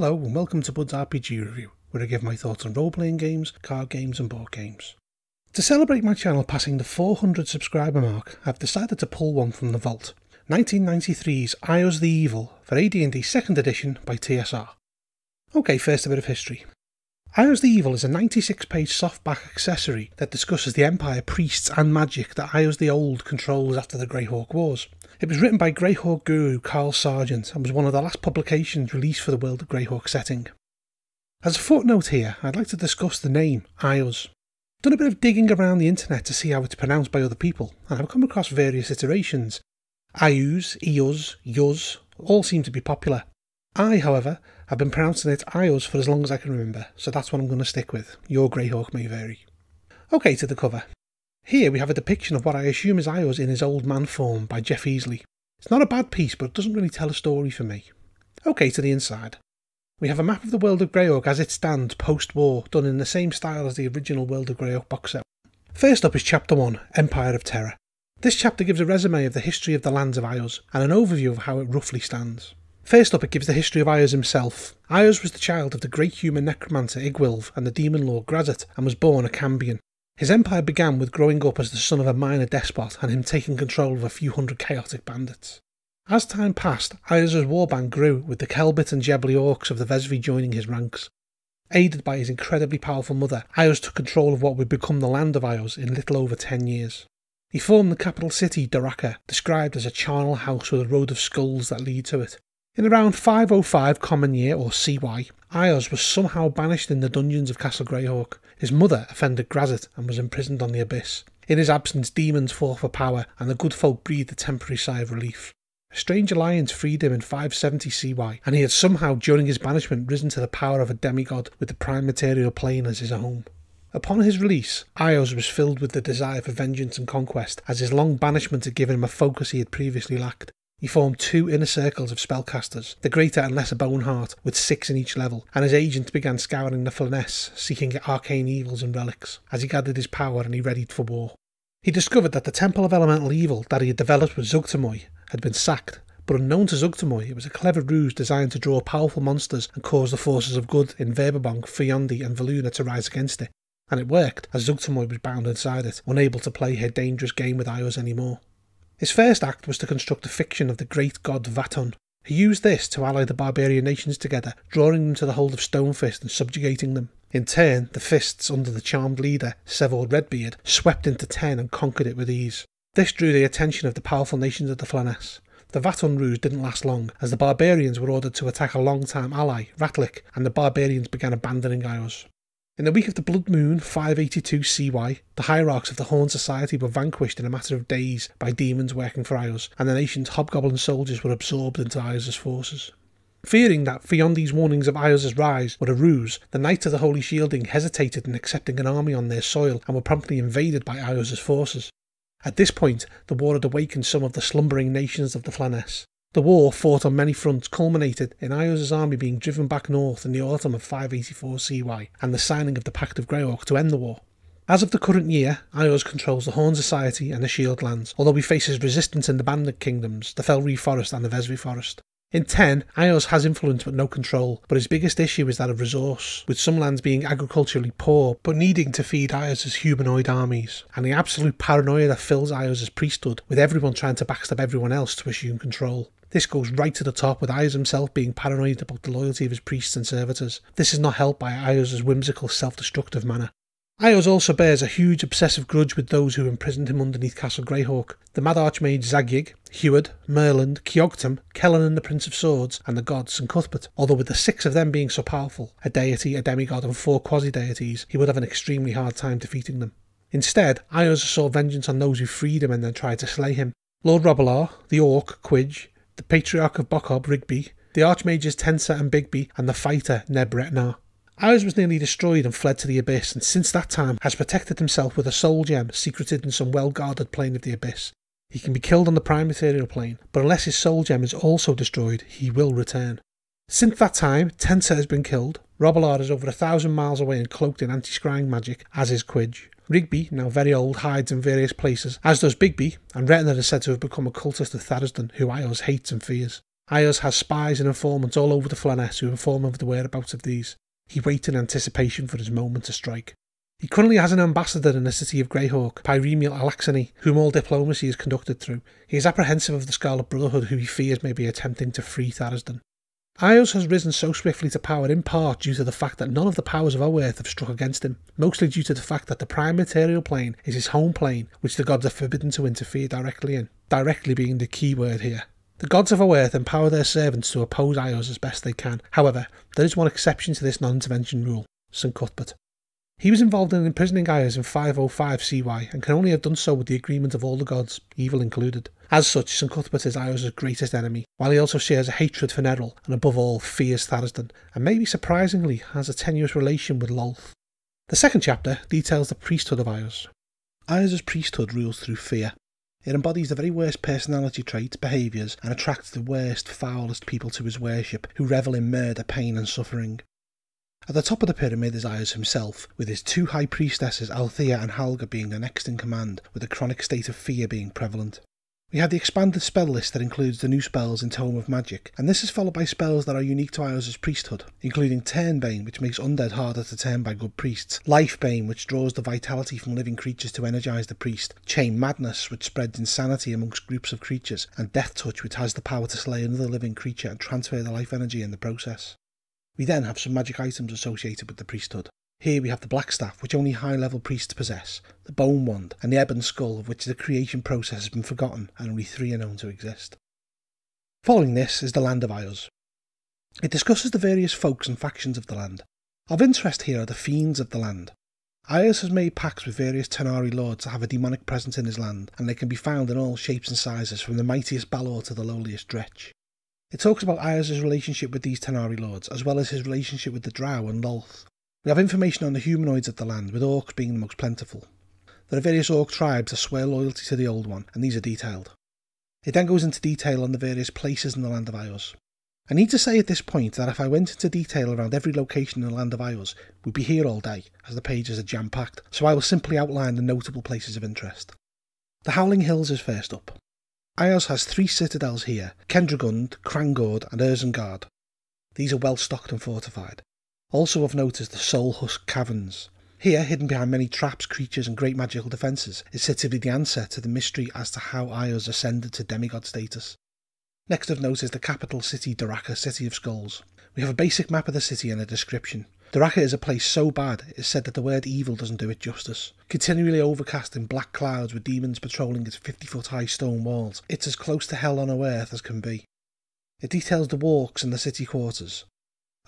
Hello and welcome to Bud's RPG Review, where I give my thoughts on role playing games, card games, and board games. To celebrate my channel passing the 400 subscriber mark, I've decided to pull one from the vault 1993's Iuz the Evil for AD&D 2nd edition by TSR. Okay, first a bit of history. Iuz the Evil is a 96 page softback accessory that discusses the Empire, priests, and magic that Iuz the Old controls after the Greyhawk Wars. It was written by Greyhawk guru Carl Sargent and was one of the last publications released for the World of Greyhawk setting. As a footnote here, I'd like to discuss the name Iuz. Done a bit of digging around the internet to see how it's pronounced by other people, and I've come across various iterations. Ius, Eos, Yuz all seem to be popular. I, however, have been pronouncing it Ios for as long as I can remember, so that's what I'm going to stick with. Your Greyhawk may vary. Okay, to the cover. Here we have a depiction of what I assume is Iuz in his old man form by Jeff Easley. It's not a bad piece, but it doesn't really tell a story for me. Okay, to the inside. We have a map of the world of Greyhawk as it stands post-war, done in the same style as the original World of Greyhawk box set. First up is Chapter 1, Empire of Terror. This chapter gives a resume of the history of the lands of Iuz and an overview of how it roughly stands. First up, it gives the history of Iuz himself. Iuz was the child of the great human necromancer Iggwilv and the demon lord Graz'zt, and was born a Cambion. His empire began with growing up as the son of a minor despot and him taking control of a few hundred chaotic bandits. As time passed, Iuz' warband grew, with the Kelbit and Jebli orcs of the Vesve joining his ranks. Aided by his incredibly powerful mother, Iuz took control of what would become the land of Iuz in little over ten years. He formed the capital city, Dorakaa, described as a charnel house with a road of skulls that lead to it. In around 505 Common Year, or CY, Iuz was somehow banished in the dungeons of Castle Greyhawk. His mother offended Graz'zt and was imprisoned on the Abyss. In his absence, demons fought for power, and the good folk breathed a temporary sigh of relief. A strange alliance freed him in 570 CY, and he had somehow, during his banishment, risen to the power of a demigod with the prime material plane as his home. Upon his release, Iuz was filled with the desire for vengeance and conquest, as his long banishment had given him a focus he had previously lacked. He formed two inner circles of spellcasters, the Greater and Lesser Boneheart, with six in each level, and his agent began scouring the Flanaess, seeking arcane evils and relics, as he gathered his power and he readied for war. He discovered that the Temple of Elemental Evil that he had developed with Zuggtmoy had been sacked, but unknown to Zuggtmoy, it was a clever ruse designed to draw powerful monsters and cause the forces of good in Verbobonc, Furyondy, and Veluna to rise against it. And it worked, as Zuggtmoy was bound inside it, unable to play her dangerous game with Iuz anymore. His first act was to construct a fiction of the great god Vatun. He used this to ally the barbarian nations together, drawing them to the hold of Stonefist and subjugating them. In turn, the Fists, under the charmed leader, Sevord Redbeard, swept into Tenh and conquered it with ease. This drew the attention of the powerful nations of the Flanaess. The Vatun ruse didn't last long, as the barbarians were ordered to attack a long-time ally, Ratik, and the barbarians began abandoning Iuz. In the week of the Blood Moon 582 CY, the hierarchs of the Horn Society were vanquished in a matter of days by demons working for Iuz, and the nation's hobgoblin soldiers were absorbed into Iuz' forces. Fearing that Furyondy's warnings of Iuz' rise were a ruse, the Knights of the Holy Shielding hesitated in accepting an army on their soil and were promptly invaded by Iuz' forces. At this point, the war had awakened some of the slumbering nations of the Flanaess. The war, fought on many fronts, culminated in Iuz' army being driven back north in the autumn of 584 CY and the signing of the Pact of Greyhawk to end the war. As of the current year, Iuz controls the Horn Society and the Shield Lands, although he faces resistance in the Bandit Kingdoms, the Fellreev Forest and the Vesve Forest. In Tenh, Iuz has influence but no control, but his biggest issue is that of resource, with some lands being agriculturally poor but needing to feed Iuz' humanoid armies, and the absolute paranoia that fills Iuz' priesthood, with everyone trying to backstab everyone else to assume control. This goes right to the top with Iuz himself being paranoid about the loyalty of his priests and servitors. This is not helped by Iuz' whimsical self-destructive manner. Iuz also bears a huge obsessive grudge with those who imprisoned him underneath Castle Greyhawk. The Mad Archmage Zagyg, Heward, Murlynd, Keoghtom, Kellan and the Prince of Swords, and the gods and Cuthbert. Although with the six of them being so powerful, a deity, a demigod and four quasi-deities, he would have an extremely hard time defeating them. Instead, Iuz sought vengeance on those who freed him and then tried to slay him. Lord Robilar, the Orc, Quidge, the Patriarch of Boccob, Rigby, the Archmages Tenser and Bigby, and the fighter Neb Retnar. Iuz was nearly destroyed and fled to the Abyss, and since that time has protected himself with a soul gem secreted in some well-guarded plane of the Abyss. He can be killed on the prime material plane, but unless his soul gem is also destroyed, he will return. Since that time, Tenser has been killed, Robilar is over a thousand miles away and cloaked in anti-scrying magic, as is Quidge. Rigby, now very old, hides in various places, as does Bigby, and Retnar is said to have become a cultist of Tharizdun, who Iuz hates and fears. Iuz has spies and informants all over the Flanaess who inform him of the whereabouts of these. He waits in anticipation for his moment to strike. He currently has an ambassador in the city of Greyhawk, Pyremiel Alaxani, whom all diplomacy is conducted through. He is apprehensive of the Scarlet Brotherhood, who he fears may be attempting to free Tharizdun. Iuz has risen so swiftly to power in part due to the fact that none of the powers of Oerth have struck against him, mostly due to the fact that the prime material plane is his home plane, which the gods are forbidden to interfere directly in, directly being the key word here. The gods of Oerth empower their servants to oppose Iuz as best they can. However, there is one exception to this non-intervention rule, St Cuthbert. He was involved in imprisoning Iuz in 505 CY and can only have done so with the agreement of all the gods, evil included. As such, St Cuthbert is Iuz' greatest enemy, while he also shares a hatred for Nerul and above all fears Tharizdun, and maybe surprisingly has a tenuous relation with Lolth. The second chapter details the priesthood of Iuz. Iuz' priesthood rules through fear. It embodies the very worst personality traits, behaviours, and attracts the worst, foulest people to his worship, who revel in murder, pain, and suffering. At the top of the pyramid is Iuz himself, with his two high priestesses Althea and Halga being the next in command, with a chronic state of fear being prevalent. We have the expanded spell list that includes the new spells in Tome of Magic, and this is followed by spells that are unique to Iuz' priesthood, including Turnbane, which makes undead harder to turn by good priests, Lifebane, which draws the vitality from living creatures to energise the priest, Chain Madness, which spreads insanity amongst groups of creatures, and Death Touch, which has the power to slay another living creature and transfer the life energy in the process. We then have some magic items associated with the priesthood. Here we have the Black Staff, which only high level priests possess, the Bone Wand, and the Ebon Skull, of which the creation process has been forgotten and only three are known to exist. Following this is the Land of Iuz. It discusses the various folks and factions of the land. Of interest here are the fiends of the land. Iuz has made pacts with various tanar'ri lords to have a demonic presence in his land, and they can be found in all shapes and sizes, from the mightiest Balor to the lowliest Dretch. It talks about Iuz' relationship with these tanar'ri lords, as well as his relationship with the Drow and Lolth. We have information on the humanoids of the land, with orcs being the most plentiful. There are various orc tribes that swear loyalty to the Old One, and these are detailed. It then goes into detail on the various places in the land of Iuz. I need to say at this point that if I went into detail around every location in the land of Iuz, we'd be here all day, as the pages are jam-packed, so I will simply outline the notable places of interest. The Howling Hills is first up. Iuz has three citadels here, Kendragund, Krangord and Erzengard. These are well stocked and fortified. Also of note is the Soul Husk Caverns. Here, hidden behind many traps, creatures and great magical defences, is said to be the answer to the mystery as to how Iuz ascended to demigod status. Next of note is the capital city, Dorakaa, City of Skulls. We have a basic map of the city and a description. Dorakaa is a place so bad it is said that the word evil doesn't do it justice. Continually overcast in black clouds with demons patrolling its 50 foot high stone walls, it's as close to hell on earth as can be. It details the walks and the city quarters.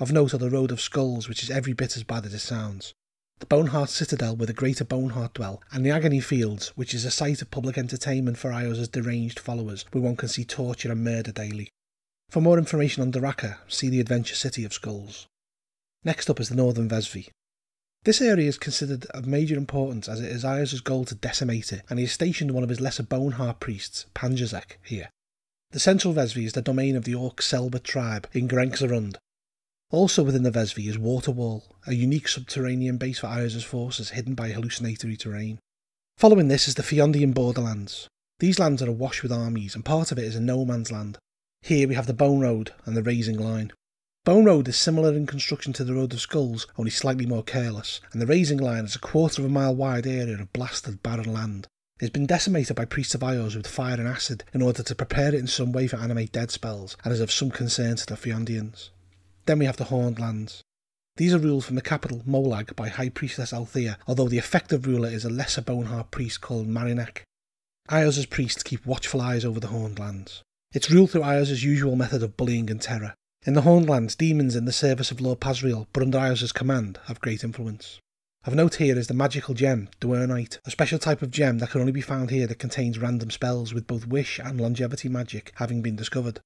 Of note are the Road of Skulls, which is every bit as bad as it sounds. The Boneheart Citadel where the Greater Boneheart dwell, and the Agony Fields, which is a site of public entertainment for Iuz' deranged followers, where one can see torture and murder daily. For more information on Dorakaa, see the Adventure City of Skulls. Next up is the Northern Vesve. This area is considered of major importance as it is Iuz' goal to decimate it, and he has stationed one of his lesser Boneheart priests, Panjazek, here. The central Vesve is the domain of the Orc Selbert tribe in Grenxarund. Also within the Vesve is Waterwall, a unique subterranean base for Iuz' forces hidden by hallucinatory terrain. Following this is the Furyondian borderlands. These lands are awash with armies, and part of it is a no man's land. Here we have the Bone Road and the Raising Line. Bone Road is similar in construction to the Road of Skulls, only slightly more careless, and the raising line is a quarter of a mile wide area of blasted barren land. It has been decimated by priests of Iuz with fire and acid in order to prepare it in some way for animate dead spells, and is of some concern to the Furyondians. Then we have the Horned Lands. These are ruled from the capital, Molag, by High Priestess Althea, although the effective ruler is a lesser Boneheart priest called Marinek. Iuz' priests keep watchful eyes over the Horned Lands. It's ruled through Iuz' usual method of bullying and terror, in the Horned Lands, demons in the service of Lord Pasriel, but under Iuz' command, have great influence. Of note here is the magical gem, Duernite, a special type of gem that can only be found here that contains random spells with both wish and longevity magic having been discovered.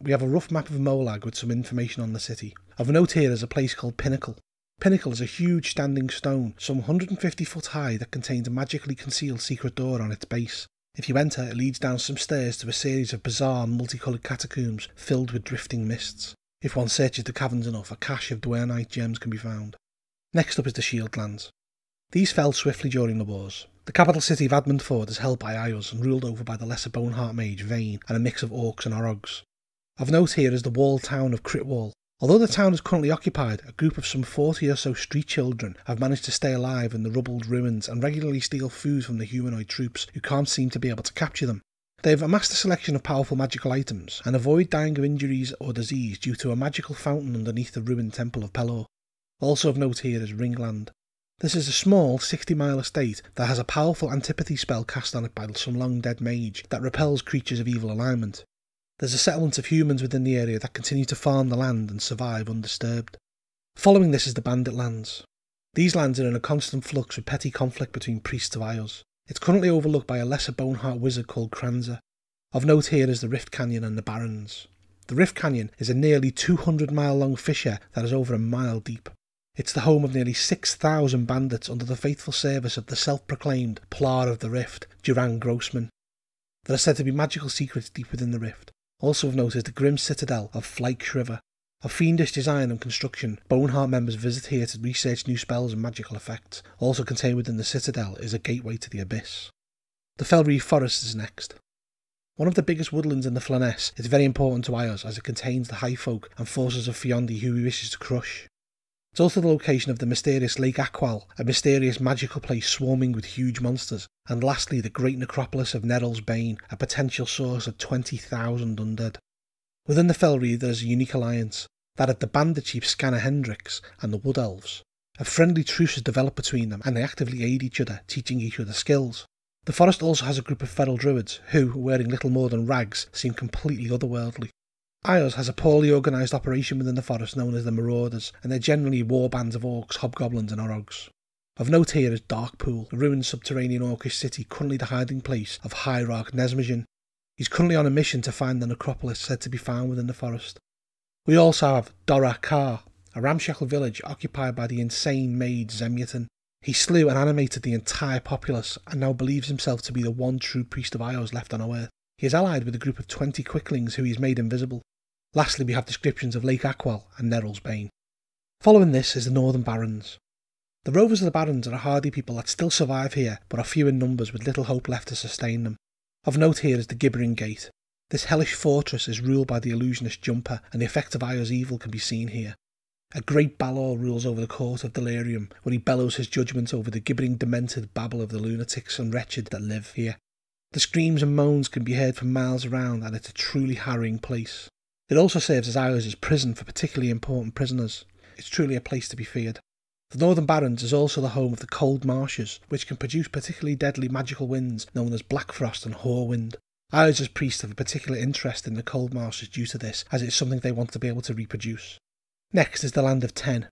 We have a rough map of Molag with some information on the city. Of note here is a place called Pinnacle. Pinnacle is a huge standing stone, some 150 foot high, that contains a magically concealed secret door on its base. If you enter, it leads down some stairs to a series of bizarre multicoloured catacombs filled with drifting mists. If one searches the caverns enough, a cache of Duernite gems can be found. Next up is the Shieldlands. These fell swiftly during the wars. The capital city of Admundfort is held by Iuz and ruled over by the lesser Boneheart mage Vane and a mix of orcs and orogs. Of note here is the walled town of Critwall. Although the town is currently occupied, a group of some 40 or so street children have managed to stay alive in the rubbled ruins and regularly steal food from the humanoid troops who can't seem to be able to capture them. They have amassed a selection of powerful magical items and avoid dying of injuries or disease due to a magical fountain underneath the ruined temple of Pelor. Also of note here is Ringland. This is a small 60 mile estate that has a powerful antipathy spell cast on it by some long dead mage that repels creatures of evil alignment. There's a settlement of humans within the area that continue to farm the land and survive undisturbed. Following this is the Bandit Lands. These lands are in a constant flux with petty conflict between priests of Iuz. It's currently overlooked by a lesser Boneheart wizard called Kranza. Of note here is the Rift Canyon and the Barrens. The Rift Canyon is a nearly 200 mile long fissure that is over a mile deep. It's the home of nearly 6,000 bandits under the faithful service of the self proclaimed Plar of the Rift, Durang Grossman. There are said to be magical secrets deep within the rift. Also of note is the grim citadel of Flyke Shriver. Of fiendish design and construction, Boneheart members visit here to research new spells and magical effects. Also contained within the citadel is a gateway to the abyss. The Fellreev Forest is next. One of the biggest woodlands in the Flanaess is very important to Iuz as it contains the High Folk and forces of Furyondy who he wishes to crush. It's also the location of the mysterious Lake Akwal, a mysterious magical place swarming with huge monsters, and lastly the great necropolis of Neryl's Bane, a potential source of 20,000 undead. Within the Fellreev there is a unique alliance, that of the bandit chief Scanner Hendrix and the Wood Elves. A friendly truce has developed between them and they actively aid each other, teaching each other skills. The forest also has a group of feral druids who, wearing little more than rags, seem completely otherworldly. Iuz has a poorly organised operation within the forest known as the Marauders, and they're generally war bands of orcs, hobgoblins, and orogs. Of note here is Darkpool, a ruined subterranean orcish city currently the hiding place of Hierarch Nesmegen, He's currently on a mission to find the necropolis said to be found within the forest. We also have Dora Kar, a ramshackle village occupied by the insane mage Zemyatin. He slew and animated the entire populace and now believes himself to be the one true priest of Iuz left on our earth. He is allied with a group of 20 quicklings who he has made invisible. Lastly, we have descriptions of Lake Akwal and Neryl's Bane. Following this is the Northern Barrens. The Rovers of the Barrens are a hardy people that still survive here, but are few in numbers with little hope left to sustain them. Of note here is the Gibbering Gate. This hellish fortress is ruled by the illusionist Jumper, and the effect of Iuz' evil can be seen here. A great Balor rules over the court of Delirium, where he bellows his judgment over the gibbering demented babble of the lunatics and wretched that live here. The screams and moans can be heard for miles around, and it's a truly harrowing place. It also serves as Iuz' prison for particularly important prisoners. It's truly a place to be feared. The Northern Barrens is also the home of the cold marshes, which can produce particularly deadly magical winds known as Black Frost and Hoarwind. Iuz' priests have a particular interest in the cold marshes due to this, as it's something they want to be able to reproduce. Next is the land of Tenh.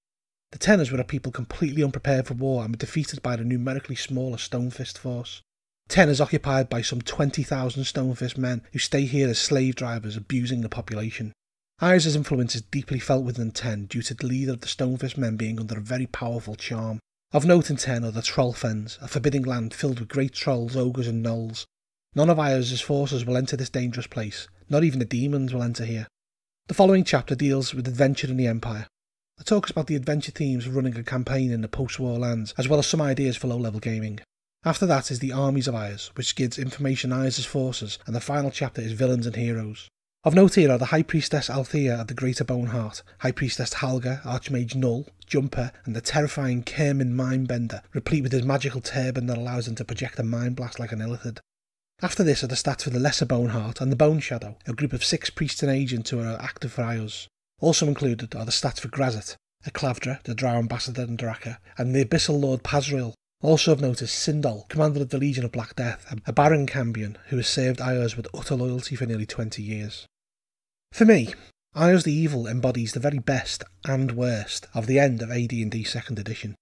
The Tenors were a people completely unprepared for war and were defeated by the numerically smaller Stonefist force. Tenh is occupied by some 20,000 Stonefist men who stay here as slave drivers, abusing the population. Iuz' influence is deeply felt within Tenh due to the leader of the Stonefist men being under a very powerful charm. Of note in Tenh are the Trollfens, a forbidding land filled with great trolls, ogres and gnolls. None of Iuz' forces will enter this dangerous place, not even the demons will enter here. The following chapter deals with adventure in the Empire. It talks about the adventure themes of running a campaign in the post-war lands, as well as some ideas for low-level gaming. After that is the Armies of Iuz, which gives information on Iuz' forces, and the final chapter is Villains and Heroes. Of note here are the High Priestess Althea of the Greater Boneheart, High Priestess Halga, Archmage Null, Jumper, and the terrifying Kerman Mindbender, replete with his magical turban that allows him to project a mind blast like an illithid. After this are the stats for the Lesser Boneheart and the Bone Shadow, a group of six priests and agents who are active for. Also included are the stats for Graz'zt, a Clavdra, the Drow Ambassador and Draka, and the Abyssal Lord Pazriel. Also of note is Sindol, commander of the Legion of Black Death, a Baron Cambion who has served Iuz with utter loyalty for nearly 20 years. For me, Iuz the Evil embodies the very best and worst of the end of AD&D 2nd edition.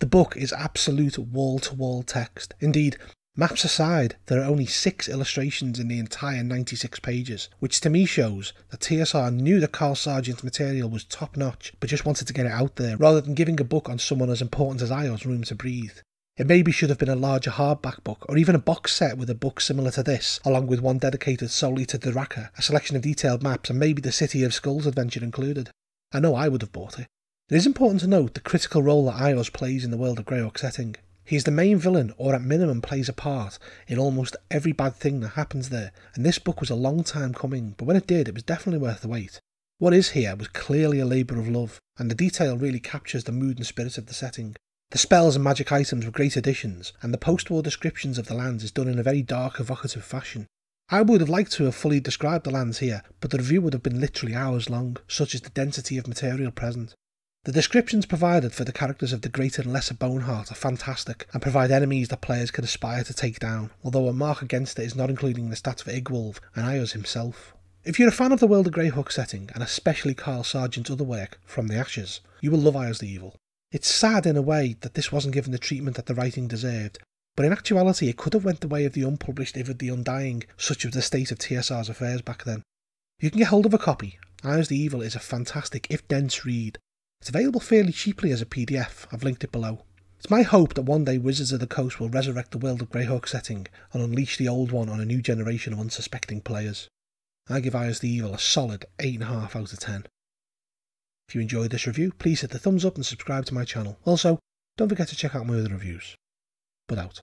The book is absolute wall-to-wall text. Indeed, maps aside, there are only six illustrations in the entire 96 pages, which to me shows that TSR knew that Carl Sargent's material was top-notch, but just wanted to get it out there, rather than giving a book on someone as important as Iuz room to breathe. It maybe should have been a larger hardback book, or even a box set with a book similar to this, along with one dedicated solely to Draka, a selection of detailed maps, and maybe the City of Skulls adventure included. I know I would have bought it. It is important to note the critical role that Iuz plays in the world of Greyhawk setting. He is the main villain, or at minimum plays a part, in almost every bad thing that happens there, and this book was a long time coming, but when it did, it was definitely worth the wait. What is here was clearly a labour of love, and the detail really captures the mood and spirit of the setting. The spells and magic items were great additions, and the post-war descriptions of the lands is done in a very dark, evocative fashion. I would have liked to have fully described the lands here, but the review would have been literally hours long, such is the density of material present. The descriptions provided for the characters of the greater and lesser Boneheart are fantastic and provide enemies that players can aspire to take down, although a mark against it is not including the stats for Iggwilv and Iuz himself. If you're a fan of the World of Greyhawk setting, and especially Carl Sargent's other work, From the Ashes, you will love Iuz the Evil. It's sad in a way that this wasn't given the treatment that the writing deserved, but in actuality it could have went the way of the unpublished Ivid the Undying, such was the state of TSR's affairs back then. You can get hold of a copy. Iuz the Evil is a fantastic, if dense, read, it's available fairly cheaply as a PDF, I've linked it below. It's my hope that one day Wizards of the Coast will resurrect the World of Greyhawk setting and unleash the old one on a new generation of unsuspecting players. I give Iuz the Evil a solid 8.5 out of 10. If you enjoyed this review, please hit the thumbs up and subscribe to my channel. Also, don't forget to check out my other reviews. But out.